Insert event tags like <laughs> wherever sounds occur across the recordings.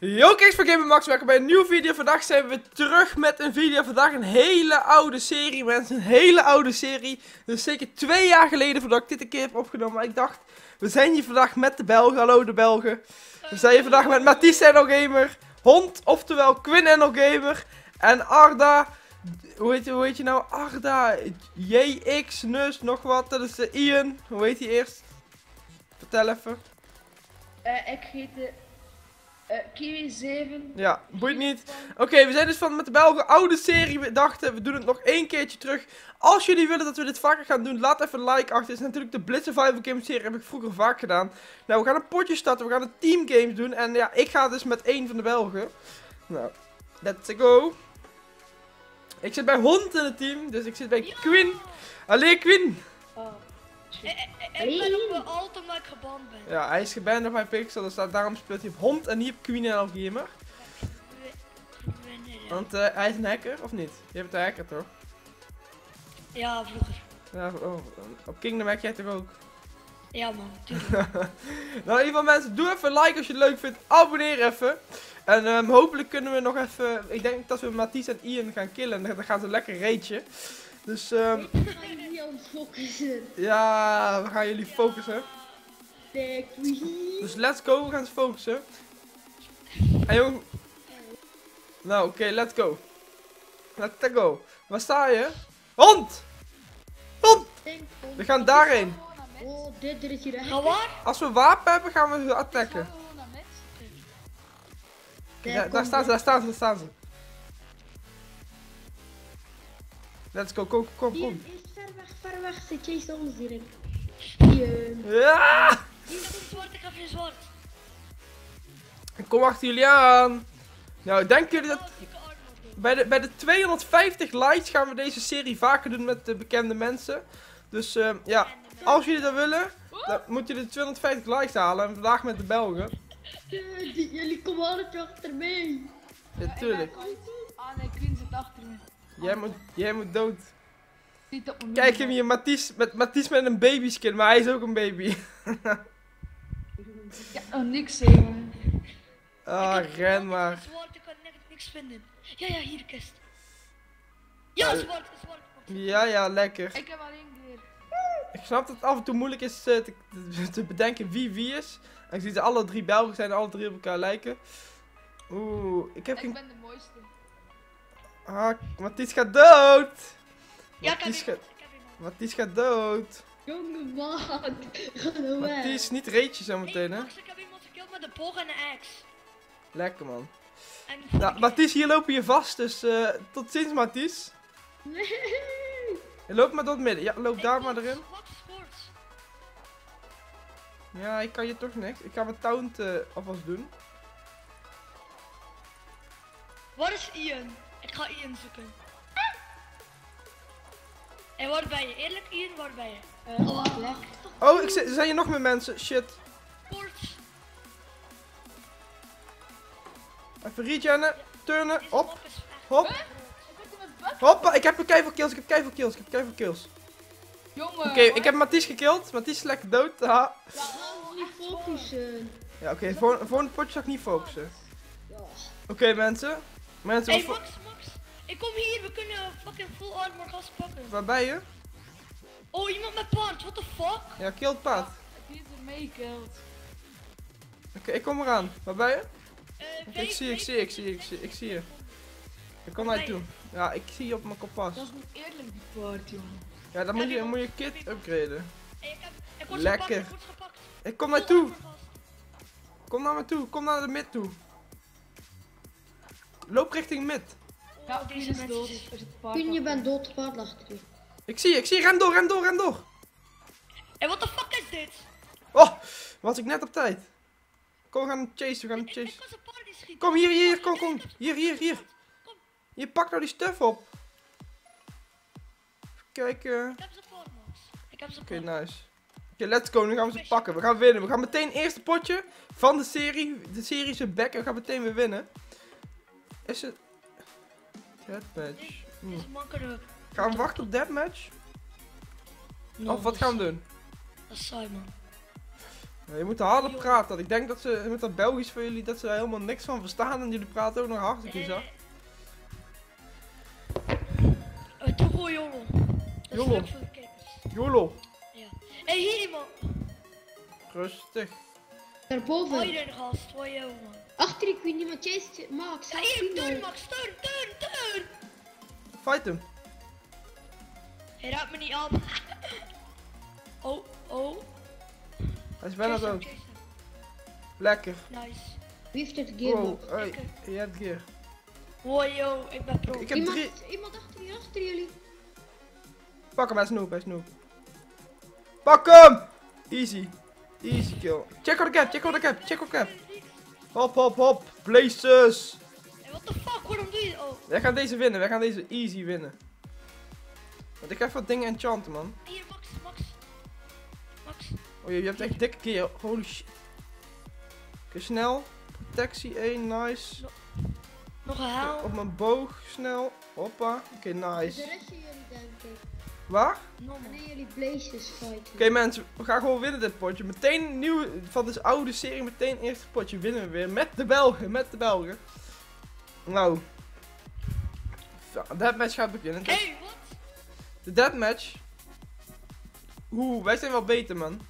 Yo kijkers van Gamer Max, welkom bij een nieuwe video. Vandaag zijn we terug met een video. Vandaag een hele oude serie mensen, een hele oude serie. Dus zeker twee jaar geleden voordat ik dit een keer heb opgenomen. Maar ik dacht, we zijn hier vandaag met de Belgen. Hallo de Belgen. We zijn hier vandaag met Mathies en Gamer, Hond, oftewel Quinn en Gamer. En Arda, hoe heet, je, hoe heet je nou? Arda, JX, Nus, nog wat. Dat is de Ian. Hoe heet hij eerst? Vertel even. Eh, ik heet de eh, Kiwi 7. Ja, boeit niet. Oké, we zijn dus van met de Belgen oude serie. We dachten, we doen het nog één keertje terug. Als jullie willen dat we dit vaker gaan doen, laat even een like achter. Dit is natuurlijk de Blitz Survival Game serie, heb ik vroeger vaak gedaan. Nou, we gaan een potje starten, we gaan een team games doen. En ja, ik ga dus met één van de Belgen. Nou, let's go. Ik zit bij Hond in het team, dus ik zit bij Quinn. Allee, Quinn. Oh. Ik, ik, ik ben op mijn alt omdat ik geband ben. Ja, hij is geband op mijn pixel, dus da- daarom speelt hij op Hond en niet op Queen en op Gamer. Want eh, hij is een hacker, of niet? Je bent een hacker, toch? Ja, vroeger. Ja, oh, op Kingdom hack jij toch ook? Ja man, tuurlijk. <laughs> Nou, in ieder geval mensen, doe even een like als je het leuk vindt. Abonneer even. En ehm, hopelijk kunnen we nog even... Ik denk dat we Mathies en Ian gaan killen. En dan gaan ze lekker raidje. Dus ehm, <laughs> <laughs> Focussen. ja, we gaan jullie focussen. Dus let's go, we gaan ze focussen. En jong... Nou, oké, let's go. Let's go. Waar sta je? Hond! Hond! We gaan daarheen. Oh, dit ritje daar. Als we wapen hebben, gaan we ze attacken. Daar Ja, daar staan ze, daar staan ze, daar staan ze. Let's go, kom, kom, Hier kom. Ver weg. Ze chase ons direct. Hier. Ja! Hier komt zwart, ik heb geen zwart. Ik kom achter jullie aan. Nou, denken jullie dat... Oh. Bij de, bij de 250 likes gaan we deze serie vaker doen met de bekende mensen. Dus ehm, ja, als jullie dat willen, dan moeten jullie de 250 likes halen. En vandaag met de Belgen. Eh, die- Jullie komen allemaal achter mij. Ja, tuurlijk. Ah nee, Queen zit achter me. Jij moet, jij moet dood. Niet op Kijk hem hier, Mathies met, Mathies met een babyskin, maar hij is ook een baby. Ja, oh, niks zeggen. Ah, Ik heb- ren ik maar. Zwart, ik kan niks, niks vinden. Ja, ja, hier, kist. Ja, Eh. zwart, zwart. Ja, ja, lekker. Ik heb alleen keer. Ik snap dat het af en toe moeilijk is eh, te, te bedenken wie wie is. En ik zie ze alle drie Belgen zijn en alle drie op elkaar lijken. Oeh, ik heb Ik geen... ben de mooiste. Ah, Mathies gaat dood! Ja, ik heb iemand, gaat, ik heb iemand. Mathies gaat dood. Jongen, nou weg. Mathies, niet reetje zo Hey, meteen, hè? Max, ik heb iemand gekild met een boog en een axe. Lekker, man. En Nou, Mathies, hier lopen je vast, dus eh, tot ziens, Mathies. Je loopt maar door het midden. Ja, loop daar maar erin. Wat sports? Ja, ik kan je toch niks. Ik ga mijn taunt eh, alvast doen. Waar is Ian? Ik ga Ian zoeken. En waar ben je? Eerlijk Ian, waar ben je? Eh, oh, lekker. Oh, ik zie- zijn hier nog meer mensen? Shit. Sports. Even regennen. Turnen. Op. Hop. Hoppa. Ik heb keiveel kills. Ik heb keiveel kills. Ik heb keiveel kills. Jongen. Oké, ik heb Mathies gekild. Mathies is lekker dood. Haha. Ja, Niet focussen. Ja, oké. voor, voor een potje zal ik niet focussen. Ja. Oké, mensen. Mensen, Hey wat Max, Max. Ik kom hier, we kunnen fucking full armor gas pakken. waar ben je? Oh, iemand met paard, what the fuck? Ja, kill het paard. Die is er meekilled. Oké, ik kom eraan. Waar ben je? Eh, ik zie je, ik zie je, ik zie je, ik zie je, ik zie je. Ik kom naar je toe. Ja, ik zie je op mijn kompas. Dat is niet eerlijk, die paard, jongen. Ja, dan moet je, moet je kit upgraden. Ik, ik Lekker. gepakt, ik word gepakt. Ik kom naar toe. Kom naar me toe. Kom naar de mid toe. Loop richting mid. Ja, deze is dood. Er zit paard Kun je bent dood, paard achter je. Ik zie je, ik zie je. Ren door, ren door, ren door. Hey, what the fuck is dit? Oh, was ik net op tijd. Kom, we gaan hem chasen, we gaan hem Ik, ik chasen. Kom, hier, hier, kom, kom. Hier, hier, hier. Je pakt nou die stuff op. Even kijken. ik heb zijn paard, Max. Ik heb zijn Oké, nice. Oké, let's go. Nu gaan we ze pakken. We gaan winnen. We gaan meteen eerste potje van de serie. De serie is back en we gaan meteen weer winnen. Is het... Deathmatch. Hm. Deze man kunnen we... Gaan we wachten op deathmatch? No, Of wat gaan is- we doen? Dat is saai, man. Ja, je moet harder praten. Ik denk dat ze met dat Belgisch voor jullie dat ze daar helemaal niks van verstaan. En jullie praten ook nog hartstikke zacht. Uh, doe gewoon jolo. Dat is Jolo. leuk voor de kijkers. Jolo. Ja. Hé, hier iemand. Rustig. Daarboven. Hoi gast, hoi jou man. Achter ik weet niet wat jij is. Max, Ja, help hier, turn. Max, turn, turn, turn. Fight hem. Hij raakt me niet aan. <laughs> oh, oh. Hij is bijna Chase hem, dood. chase hem. Lekker. Nice. Wie heeft het Wow, gearbox? hey, Lekker. je hebt gear. Hoi yo, ik ben pro. Ik heb Iemand, drie. iemand achter jullie, achter jullie. Pak hem, hij is noob, hij is noob. Pak hem! Easy. Easy kill. Check out the cap, check out the cap, check out the cap. Hop, hop, hop. Blazes. Hey, what the fuck, waarom doe je dat? Oh, Wij gaan deze winnen, wij gaan deze easy winnen. Want ik heb wat dingen enchanten, man. hier Max, Max. Max. Oh, je, je hebt echt dikke keer. Holy shit. Oké, snel. Protectie 1, nice. Nog een haal. Op mijn boog, snel. Hoppa. Oké, De nice. rest van jullie denk ik. Waar? Wanneer jullie blazes fighten. Oké mensen, we gaan gewoon winnen dit potje. Meteen nieuw, van deze oude serie, meteen eerste potje winnen we weer. Met de Belgen, met de Belgen. Nou. Zo, deathmatch gaat beginnen. Hé, hey, wat? De deathmatch. Oeh, wij zijn wel beter man.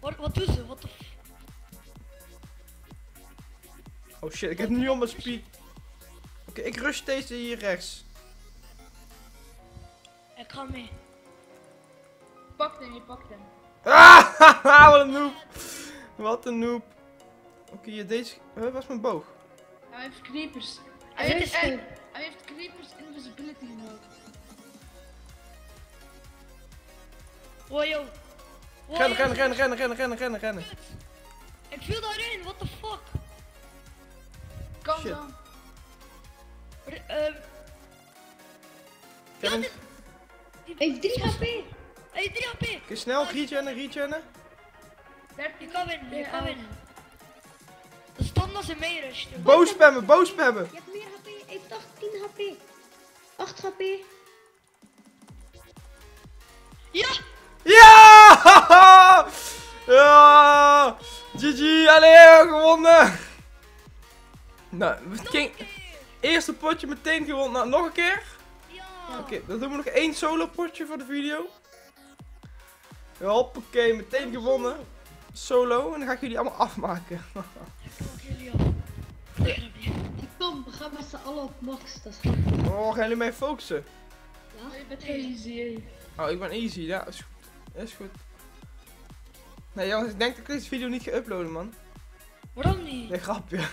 Wat, wat doen ze? Wat de f... Oh shit, ik heb nu al mijn speed. Oké, ik rush deze hier rechts. Ik ga mee. Pak hem, je pakt hem. Ah, <laughs> wat een noob. Wat een noob. Oké, hier deze. Huh, waar is mijn boog? Hij heeft creepers. Hij heeft, hij, hij heeft creepers invisibility nodig. Hoi yo. Hoi, Rennen, rennen, rennen, rennen, rennen, rennen, rennen, rennen. Ik viel daarin, what the fuck? Kan Shit. dan. R Hij heeft 3 HP. Hey, 3 HP. oké, snel, regennen, regennen. Je kan winnen, je kan winnen. Dat is dan als ze meerusten. Boos spammen, boos spammen. Je hebt meer HP. Hij heeft 18 HP. 8 HP. Ja! Ja! <laughs> Ja! GG, allee, gewonnen! Nou, een eerste potje meteen gewonnen. Nou, nog een keer? Oké, dan doen we nog één solo potje voor de video. Ja, hoppakee, meteen gewonnen. Solo, en dan ga ik jullie allemaal afmaken. Ik pak jullie af. Ik. Kom, we gaan met z'n allen op Max. Dat is goed. Oh, gaan jullie mij focussen? Ja? Je bent geen easy. Oh, ik ben easy, ja, is goed. Is goed. Nee jongens, ik denk dat ik deze video niet ga uploaden, man. Waarom niet? Nee, grapje. <laughs>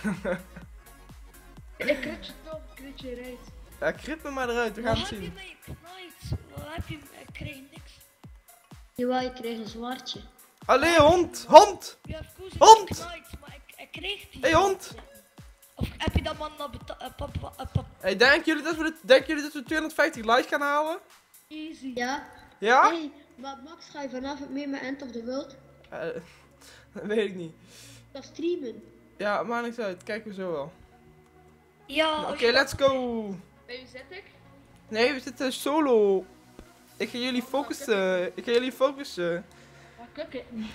Ik crit je toch, crit je reed. Ja, krip me maar eruit, we gaan Wat het heb je zien. Wat heb je... Ik kreeg niks. Jawel, je kreeg een zwaardje. Allee, hond! Hond! Hond! ik ik, ik kreeg die. Hey, hond! Of heb je dat man naar eh, papa... eh, Hey, denken jullie dat we, denken jullie dat we 250 likes gaan halen? Easy. Ja? Ja? Hey, maar Max, ga je vanavond mee met End of the World? Eh, <laughs> dat weet ik niet. Dat streamen. Ja, maakt niks uit, kijken we zo wel. Ja, Nou, Oké, let's go! Bij wie zet ik? Nee, we zitten solo. Ik ga jullie focussen. Ik ga jullie focussen. Ja, het niet.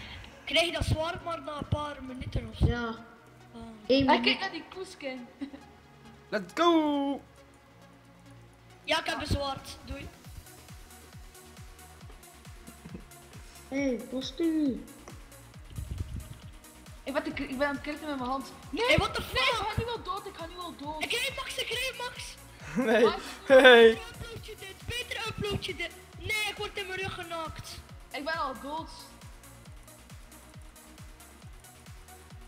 Krijg je dat zwaar maar na een paar minuten of zo. Ja. Ah. Eén Ah, minuut. kijk naar die poeskin. <laughs> Let's go! Ja, ik heb een zwaard. Doei. Hé, hey, was nu? Ik ben, te, ik ben aan het kritten met mijn hand. Nee, Hey, what the nee, ik fuck? ga nu wel dood, ik ga nu wel dood. Ik kreeg Max, ik kreeg Max. Nee. Hey. Beter upload je dit, beter upload je dit. Nee, ik word in mijn rug genakt. Ik ben al dood.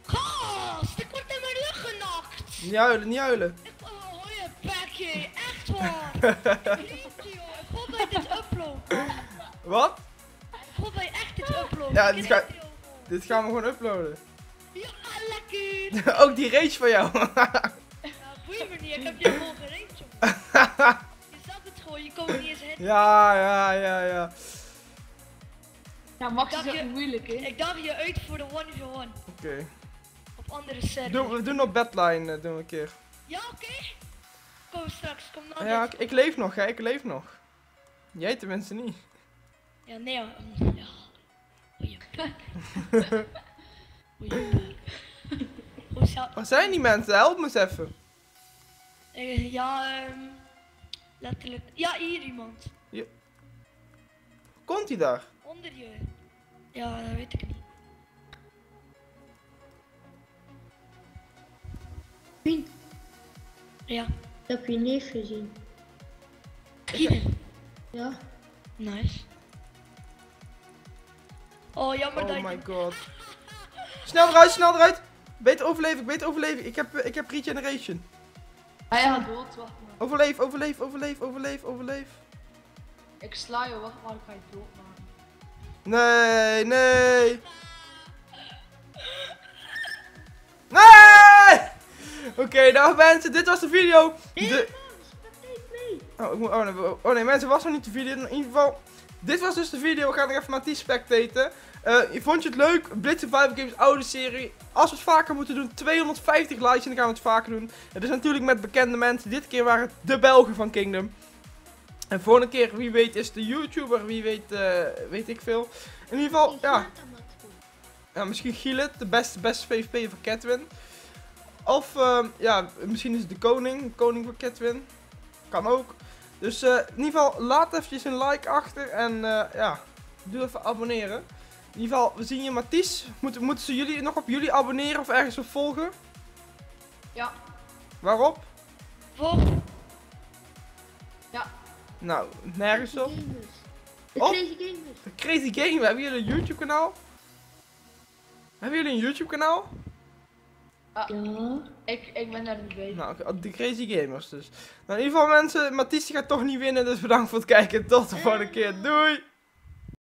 Gast, ik word in mijn rug genakt. Niet huilen, niet huilen. Ik hou je bekje, echt waar. <laughs> Jeetje, joh, ik hoop dat je dit uploadt. Wat? Ik hoop dat je echt dit uploadt. Ja, Ik dit ga-. Dit gaan we gewoon uploaden. Ja, lekker. <laughs> Ook die race van jou. Ja, boeien me niet, ik heb die gewoon gereed, jongen. Je zag het gewoon, je kon niet eens hitten. ja, ja, ja, ja. Ja, Max Dacht is ook moeilijk, hè. Ik daag je uit voor de 1v1 Oké. op andere servers. Doen- We doen op bedline, eh, doen we een keer. Ja, oké. Kom straks, kom na Ja, ik, ik leef nog, hè, ik leef nog. Jij tenminste niet. Ja, nee, ja. mm, ja. <laughs> Waar zijn die mensen? Help me eens even. Eh, ja, ehm letterlijk. Ja, hier iemand. Komt hij daar? Onder je. Ja, dat weet ik niet. Vriend, Ja. ik heb je neef gezien. Hier. Ja? Nice. Oh, jammer dat Oh je... my god. Snel eruit, snel eruit. Beter overleven, ik beter overleven. Ik heb, ik heb regeneration. Hij gaat dood, wacht maar. Overleef, overleef, overleef, overleef, overleef. Ik sla je, wacht maar, ik ga je dood maken. Nee, nee. Nee! Oké, nou mensen, dit was de video. De... Oh, ik moet, oh, nee, oh nee, mensen, was nog niet de video. In ieder geval, dit was dus de video. We gaan nog even naar die Eh, vond je het leuk? Blitz Survival Games oude serie. Als we het vaker moeten doen, 250 likes en dan gaan we het vaker doen. Het is natuurlijk met bekende mensen. Dit keer waren het de Belgen van Kingdom. En volgende keer, wie weet, is de YouTuber. Wie weet, eh, weet ik veel. In ieder geval, ja. Ja, misschien Gielet, de beste, beste PvP van Catwin. Of, ehm, ja, misschien is het de koning, koning van Catwin. Kan ook. Dus eh, in ieder geval, laat eventjes een like achter en ja, doe even abonneren. In ieder geval, we zien je Mathies. Moeten, moeten ze jullie nog op jullie abonneren of ergens op volgen? Ja, Waarop? Voor... Nou, nergens op. De Op? Crazy Gamers. De Crazy Game, hebben jullie een YouTube kanaal? Hebben jullie een YouTube kanaal? Ja. ik, ik ben daar niet bij. Nou, de Crazy Gamers dus. Nou, in ieder geval mensen, Mathies gaat toch niet winnen, dus bedankt voor het kijken. Tot de volgende keer. Doei!